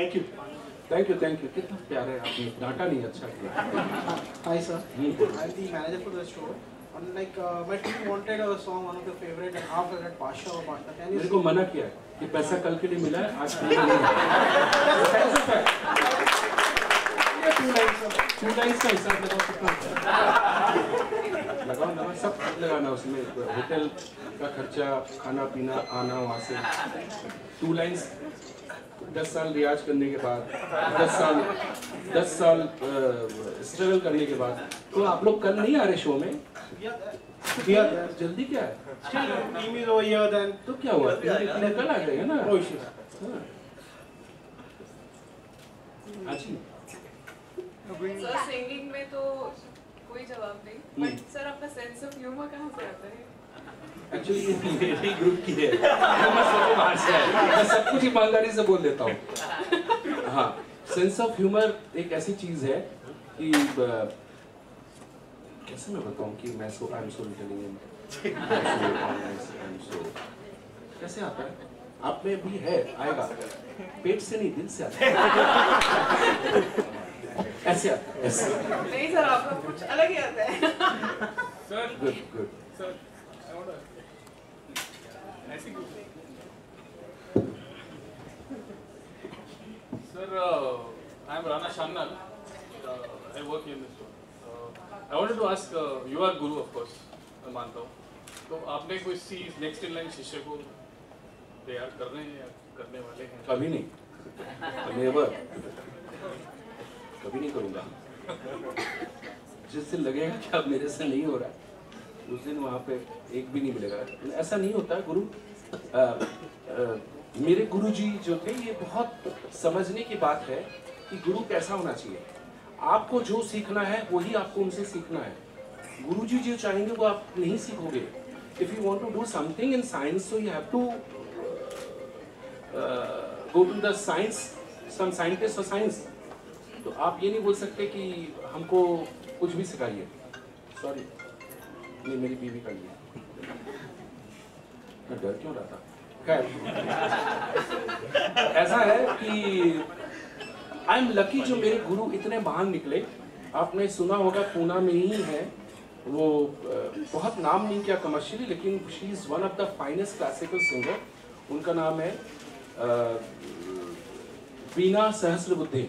Thank you thank you thank you कितना प्यारे आपने डाटा नहीं अच्छा किया hi sir I am the manager for the show और like my team wanted a song one of the favourite and half that Pasha और Pasha can मेरे को मना किया है कि पैसा कल के लिए मिला है आज के लिए नहीं सब लगाना उसमें। होटल का खर्चा खाना पीना आना वहाँ से। टू लाइन्स दस साल रियाज करने के बाद दस साल दस साल स्ट्रगल करने के बाद तो आप लोग कल नहीं आ रहे शो में Yeah, जल्दी क्या है. तो क्या हुआ कल आ जाएगा ना. हाँ। अच्छी सर सिंगिंग में तो कोई जवाब नहीं। बट सर आपका सेंस ऑफ़ ह्यूमर कहाँ से आता है एक्चुअली ये मेरे ग्रुप की है मैं सबको बाहर से है मैं सब कुछ ईमानदारी से बोल देता हूँ। हाँ सेंस ऑफ़ ह्यूमर एक ऐसी चीज़ है कि कैसे मैं बताऊँ कि मैं सो आई एम सो इंटेलिजेंट कैसे आता है? आप में भी है आएगा। पेट से नहीं दिल से आता है। ऐसे आता है नहीं सर आपका कुछ अलग ही आता है। Sir, good good sir, Sir, uh, I am Rana. Uh, I work in this one. Uh, I wanted to ask, uh, you are guru of course, हूँ. तो आपने कोई सी शिष्य को तैयार कर रहे हैं या करने वाले हैं? कभी नहीं नेवर कभी नहीं करूँगा जिस दिन लगेगा कि अब मेरे से नहीं हो रहा उस दिन वहाँ पे एक भी नहीं मिलेगा। ऐसा नहीं होता गुरु आ, आ, मेरे गुरु जी जो थे ये बहुत समझने की बात है कि गुरु कैसा होना चाहिए। आपको जो सीखना है वही आपको उनसे सीखना है। गुरु जी जो चाहेंगे वो आप नहीं सीखोगे। If you want to do something in science so you have to go to the science some scientist और साइंस तो आप ये नहीं बोल सकते कि हमको कुछ भी सिखाइए। सॉरी ये मेरी बीवी का लिए मैं डर क्यों रहा था? खैर। ऐसा है कि आई एम लकी जो मेरे गुरु इतने महान निकले। आपने सुना होगा, पूना में ही है। वो बहुत नाम नहीं किया कमर्शियली लेकिन she is one of the finest classical singer उनका नाम है Veena Sahasrabuddhe.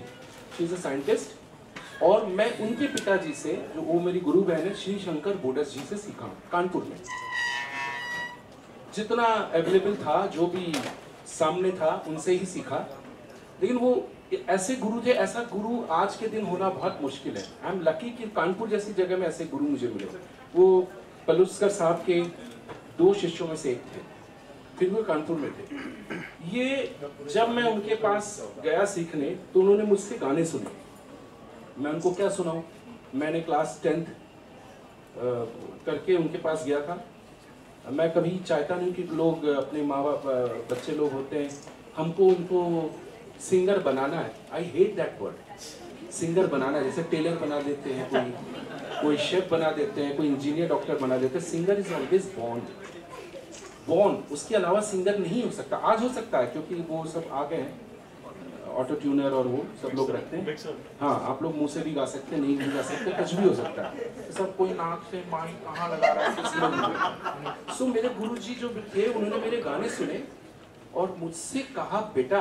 She is a scientist और मैं उनके पिताजी से जो वो मेरी गुरु बहन है श्री शंकर बोडस जी से सीखा हूँ, कानपुर में। जितना अवेलेबल था जो भी सामने था उनसे ही सीखा। लेकिन वो ऐसे गुरु थे ऐसा गुरु आज के दिन होना बहुत मुश्किल है। आई एम लकी कि कानपुर जैसी जगह में ऐसे गुरु मुझे मिले। वो पलुस्कर साहब के दो शिष्यों में से एक थे फिर वो कानपुर में थे। ये जब मैं उनके पास गया सीखने तो उन्होंने मुझसे गाने सुने। मैं उनको क्या सुनाऊं? मैंने क्लास टेंथ करके उनके पास गया था। मैं कभी चाहता नहीं कि लोग अपने माँ बाप बच्चे लोग होते हैं। हमको उनको सिंगर बनाना है। I hate that word singer बनाना है जैसे टेलर बना देते हैं, कोई कोई शेफ बना देते हैं, कोई इंजीनियर डॉक्टर बना देते हैं। Singer is always bond bond उसके अलावा सिंगर नहीं हो सकता। आज हो सकता है, क्योंकि वो सब आ गए हैं। ऑटो ट्यूनर और वो सब लोग रखते हैं। हाँ आप लोग मुँह से भी गा सकते हैं नहीं भी गा सकते कुछ भी हो सकता है। सब कोई नाक से माइक कहाँ लगा रहा है? सो so, सो मेरे गुरु जी जो थे उन्होंने मेरे गाने सुने और मुझसे कहा बेटा